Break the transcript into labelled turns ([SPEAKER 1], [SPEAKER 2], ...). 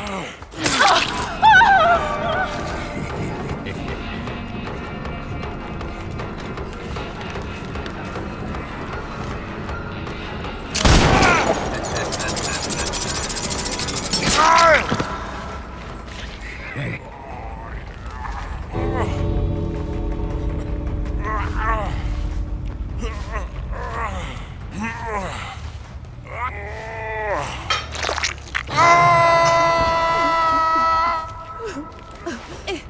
[SPEAKER 1] Oh.
[SPEAKER 2] Uh.